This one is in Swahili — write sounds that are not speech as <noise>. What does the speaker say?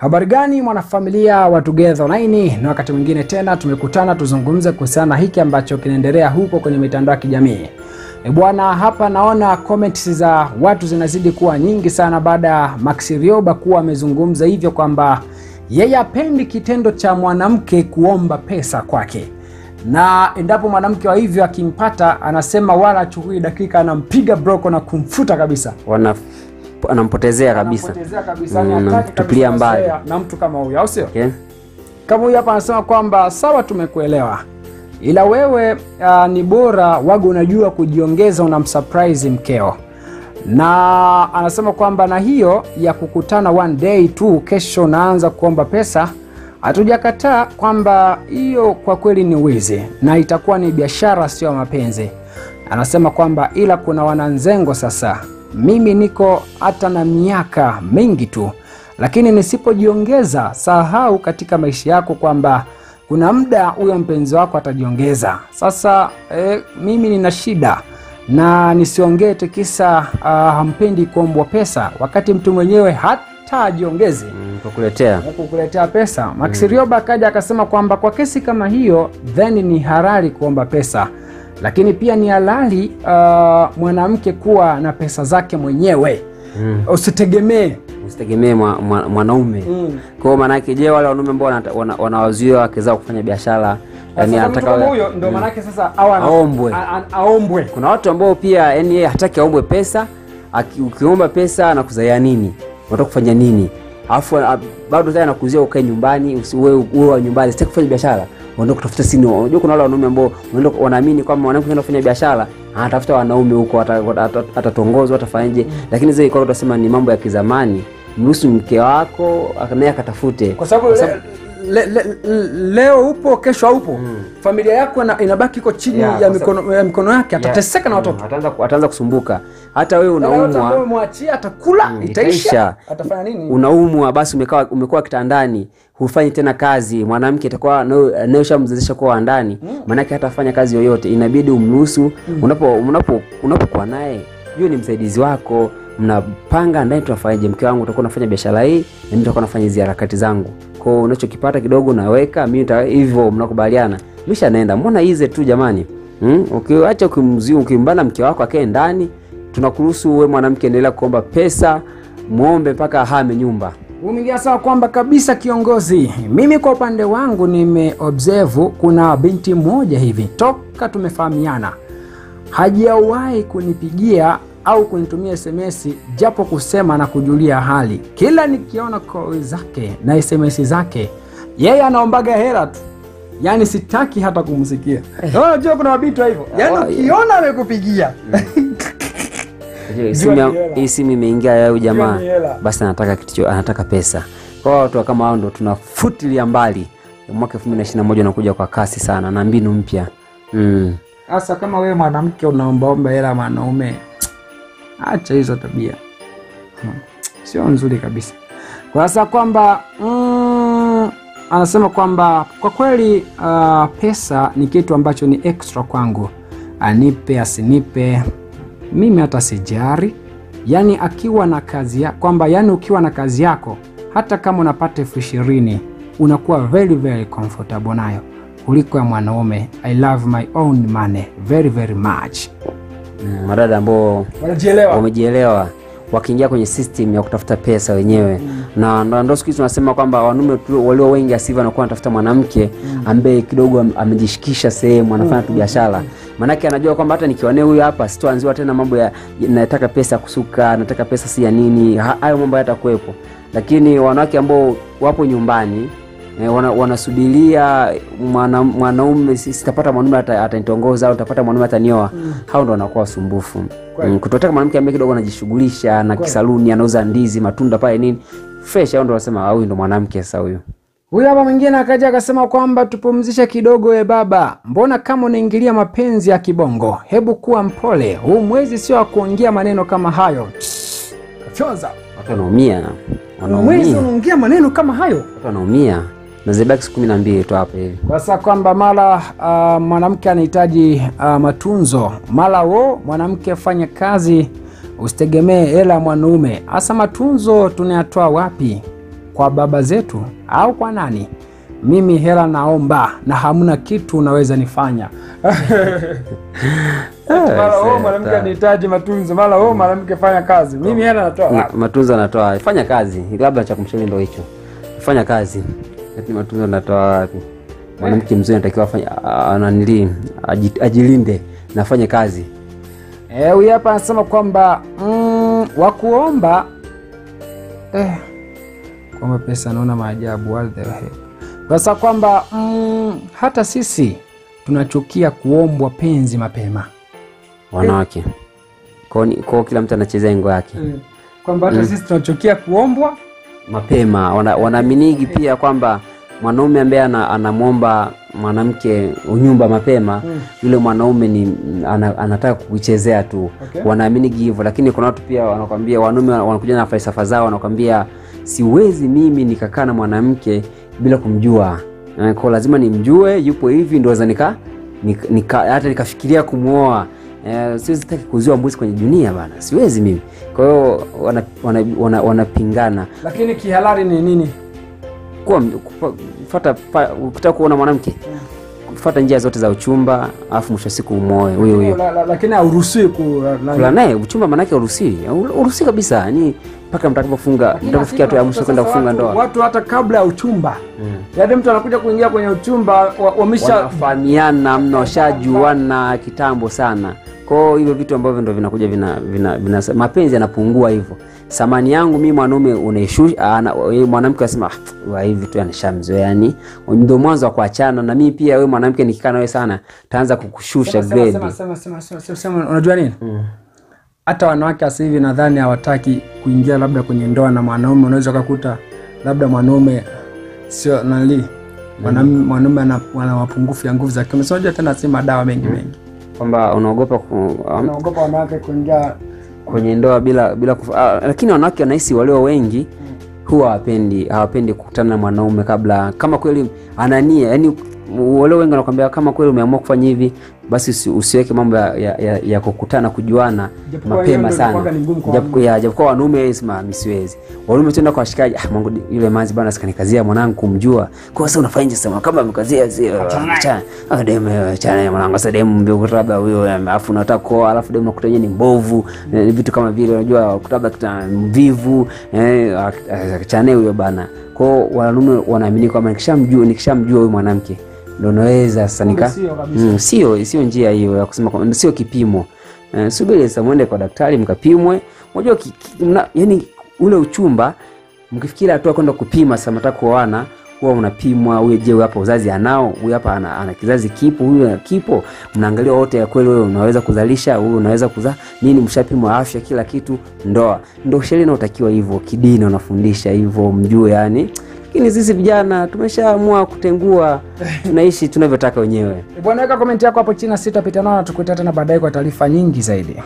Habari gani mwanafamilia wa Together Online, na wakati mwingine tena tumekutana tuzungumze kuhusiana na hiki ambacho kinaendelea huko kwenye mitandao ya kijamii. E bwana, hapa naona comments za watu zinazidi kuwa nyingi sana baada ya Max Rioba kuwa amezungumza hivyo kwamba yeye hapendi kitendo cha mwanamke kuomba pesa kwake, na endapo mwanamke wa hivyo akimpata, anasema wala achukui dakika, anampiga broko na kumfuta kabisa. Wana anampotezea kabisa Anampotezea kabisa, Mm, mbali. na mtu kama huyu, au sio? okay? Kama huyu hapa anasema kwamba sawa, tumekuelewa, ila wewe uh, ni bora wago unajua kujiongeza, unamsurprise mkeo. Na anasema kwamba na hiyo ya kukutana one day tu, kesho unaanza kuomba pesa, hatujakataa kwamba hiyo kwa kweli ni wizi na itakuwa ni biashara, sio mapenzi. Anasema kwamba ila kuna wananzengo sasa, mimi niko hata na miaka mingi tu lakini nisipojiongeza, sahau katika maisha yako kwamba kuna muda huyo mpenzi wako atajiongeza. Sasa eh, mimi nina shida na nisiongee tikisa uh, hampendi kuombwa pesa wakati mtu mwenyewe hata ajiongezi Mm, kukuletea kukuletea pesa. Max mm. akaja akasema kwamba kwa kesi kama hiyo then ni harari kuomba pesa, lakini pia ni halali uh, mwanamke kuwa na pesa zake mwenyewe. Mm. usitegemee. Usitegemee mwa, mwa, mwanaume. Mm. kwao maanake je wale wanaume ambao wanawazuia wana- wana wake zao kufanya biashara huyo ndo maanake sasa Aombwe. a- a- aombwe. Kuna watu ambao pia yani yeye hataki aombwe pesa ukiomba pesa anakuzaia nini? Unataka kufanya nini? Alafu bado tena anakuzia ukae nyumbani uwe wa nyumbani sitaki kufanya biashara unaenda kutafuta sini unajua kuna wale wanaume ambao wanaamini kwamba mwanamke anaenda kufanya biashara anatafuta wanaume huko ata- ata- atatongozwa atafanyaje. Lakini zile kwa utasema ni mambo ya kizamani. Mruhusu mke wako naye akatafute. Kwa sababu le, le, le, le, leo upo kesho haupo. Familia yako ina- inabaki iko chini Yeah, ya, mikono, ya mikono yake atateseka na Mm, watoto. ataanza ataanza kusumbuka. Hata wewe unaumwa. mwachia atakula Mm, itaisha. atafanya nini? Unaumwa basi umekaa umekuwa kitandani hufanyi tena kazi. Mwanamke atakuwa anayeshamzezesha kuwa wandani ndani. Maanake hatafanya kazi yoyote. Inabidi umruhusu. Unapo unapo unapokuwa naye juu ni msaidizi wako. Mnapanga ndani tunafanyaje mke wangu utakuwa unafanya biashara hii na mimi nitakuwa nafanya hizi harakati zangu kwao unachokipata kidogo naweka mimi hivyo mnakubaliana. Misha naenda. Mbona ize tu jamani? Hmm? ukiacha ukimbana mke wako akae ndani. Tunakuruhusu wewe mwanamke endelea kuomba pesa muombe mpaka ahame nyumba. Umeingia sawa kwamba kabisa kiongozi. Mimi kwa upande wangu nimeobserve kuna binti mmoja hivi. Toka tumefahamiana. Hajawahi kunipigia au kunitumia SMS japo kusema na kujulia hali. Kila nikiona call zake na SMS zake yeye anaombaga hela tu, yaani sitaki hata kumsikia. Unajua kuna mabitwa wa hivyo, yaani Oh, ukiona amekupigia. <laughs> Hii simu imeingia ya huyu jamaa basi anataka kitu anataka pesa. Kwa watu kama hao ndo tunafutilia mbali. Mwaka 2021 unakuja kwa kasi sana na mbinu mpya. Mm. Asa kama wewe mwanamke unaombaomba hela mwanaume, acha hizo tabia, Hmm. sio nzuri kabisa. Kwa sasa kwamba mm, anasema kwamba kwa kweli uh, pesa ni kitu ambacho ni extra kwangu, anipe asinipe, mimi hata sijari. Yani akiwa na kazi ya, kwamba yani ukiwa na kazi yako hata kama unapata elfu ishirini unakuwa very very comfortable nayo kuliko ya mwanaume. I love my own money very very much. Mm, madada ambao wamejielewa wakiingia kwenye system ya kutafuta pesa wenyewe. Na ndo- siku hizi tunasema kwamba wanaume walio wengi asivyo anakuwa anatafuta mwanamke ambaye kidogo am- amejishikisha sehemu anafanya tu biashara. Maanake anajua kwamba hata nikiwanee huyu hapa sitoanziwa tena mambo ya ya- nataka pesa ya kusuka nataka pesa si ya nini hayo mambo hayatakuwepo. Lakini wanawake ambao wapo nyumbani eh, wana, wanasubiria mwana, mwanaume si- sitapata mwanaume ata- atanitongoza au tapata mwanaume atanioa. Hao ndo wanakuwa wasumbufu. Mm, kutotaka mwanamke ambaye kidogo anajishughulisha na kisaluni anauza ndizi matunda pale nini. Fresh au ndo wanasema "Ah, huyu ndo mwanamke sasa huyu. Huyu hapa mwingine akaja akasema kwamba tupumzishe kidogo, we baba, mbona kama unaingilia mapenzi ya kibongo? Hebu kuwa mpole, huu mwezi sio wa kuongea maneno kama hayo. kachoza. Watu wanaumia. Mwezi unaongea maneno kama hayo. watu wanaumia na zibaki siku kumi na mbili tu hapa hivi Kwa sasa kwamba mara uh, mwanamke anahitaji uh, matunzo, mara wo mwanamke fanya kazi, usitegemee hela ya mwanaume. Hasa matunzo tunayatoa wapi? kwa baba zetu au kwa nani? Mimi hela naomba na hamna kitu unaweza nifanya. <laughs> Mara wewe mwanamke anahitaji matunzo, mara wewe mwanamke fanya kazi, mimi hela natoa wapi? matunzo anatoa fanya kazi labda cha kumshauri ndo hicho fanya kazi lakini matunzo natoa wapi? Mwanamke mzuri anatakiwa afanye ananili ajilinde na afanye kazi. Eh, huyu hapa anasema kwamba mm, wakuomba eh, kwamba pesa naona maajabu what the. Kwa kwamba mm, hata sisi tunachukia kuombwa penzi mapema. Wanawake. Kwa ni- kwa kila mtu anachezea ngo yake. Kwamba hata mm. sisi tunachukia kuombwa mapema. Wana- wanaaminigi pia kwamba mwanaume ambaye ana- anamwomba mwanamke unyumba mapema mm. yule mwanaume ni ana, anataka kuichezea tu. Okay. wanaamini hivyo lakini kuna watu pia wanakwambia wanaume wanakuja na falsafa zao wanakwambia siwezi mimi nikakaa na mwanamke bila kumjua. Kwa lazima nimjue yupo hivi ndo nika, nika, nika, hata nikafikiria kumwoa Eh, siwezi taki kuziwa mbuzi kwenye dunia bana siwezi mimi. Kwa hiyo wanapingana wana, wana, wana, lakini kihalali ni nini kuwa ukitaka kuona mwanamke fata njia zote za uchumba alafu mwisho siku umoe huyohuyolakini huyo. La- la- lakini hauruhusiwi kula naye uchumba maanake urusii urusii kabisa ni mpaka mtakapofunga mtakapofikia hatua ya mwisho kwenda kufunga ndoa. Watu hata kabla ya uchumba yaani mtu anakuja kuingia kwenye uchumba wa- wamesha mna washajuana kitambo sana kwao hivyo vitu ambavyo ndo vinakuja vina, vina, vina, mapenzi yanapungua hivyo. Samani yangu mi mwanaume unaishusha mwanamke anasema "Ah, wa hivi tu anishamzoea yani ndo mwanzo wa kuachana na mimi pia wewe mwanamke nikikaa nawe sana taanza kukushusha grade sema, sema, sema, sema, sema, sema, unajua nini? Hata wanawake sasa hivi nadhani hawataki kuingia labda kwenye ndoa na mwanaume. Unaweza ukakuta labda mwanaume sio nali mwanaume ana, ana mapungufu ya nguvu za kiume. Unajua tena si madawa mengi mengi kwamba unaogopa unaogopa wanawake kuingia kwenye ndoa bila bila kufa, ah, lakini wanawake wanahisi walio wengi huwa hawapendi hawapendi kukutana na mwanaume kabla. Kama kweli anania yani walio wengi wanakuambia kama kweli umeamua kufanya hivi basi usiweke mambo ya, ya, ya, ya kukutana kujuana Japokuwa mapema sana. kwa ya, japokuwa wanaume sema siwezi. Wanaume tenda kwa washikaji ah, mwangu yule manzi bana sikanikazia mwanangu kumjua. Kwa sasa unafanya sema kama amekazia si achana ah demu achana naye mwanangu. Sasa demu mbio kutaba huyo alafu unataka kuoa alafu demu nakutanya ni mbovu mm. vitu kama vile unajua kutaba kita mvivu eh chana huyo bana kwao wanaume wanaamini kwamba nikishamjua nikishamjua huyu mwanamke ndo naweza sasa nika sio. Mm, sio sio njia hiyo ya kusema sio kipimo. Uh, subiri sasa mwende kwa daktari mkapimwe. Unajua ki- ki- mna- yani ule uchumba mkifikira hatua kwenda kupima sasa mtaka kuoana huwa unapimwa huyu je hapa uzazi anao huyu hapa ana, ana kizazi kipo huyu kipo. Mnaangalia wote ya kweli wewe unaweza kuzalisha huyu unaweza kuzaa nini mshapimwa afya kila kitu ndoa. Ndo sheria inayotakiwa hivyo kidini unafundisha hivyo mjue yani lakini sisi vijana tumeshaamua kutengua <laughs> tunaishi tunavyotaka wenyewe. Bwana weka komenti yako hapo chini sitapita nao na tukuita tena baadaye kwa taarifa nyingi zaidi